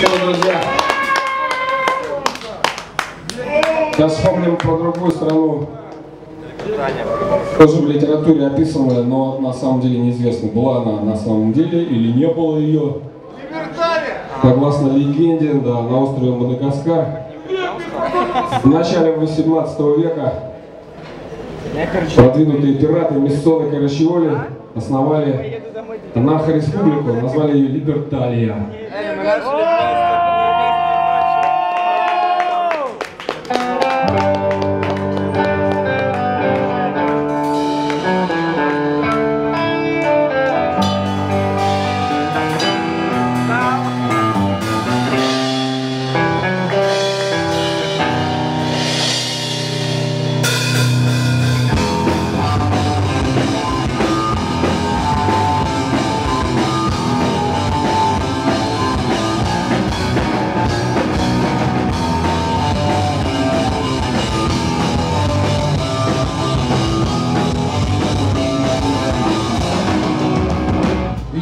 друзья. Сейчас вспомним про другую страну. Тоже в литературе описанная, но на самом деле неизвестно, была она на самом деле или не было ее. Согласно легенде, да, на острове Мадагаскар в начале 18 века продвинутые пираты Мессон и Карачиоли основали Наха-республику, назвали ее Либерталия.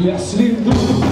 Если вдруг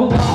고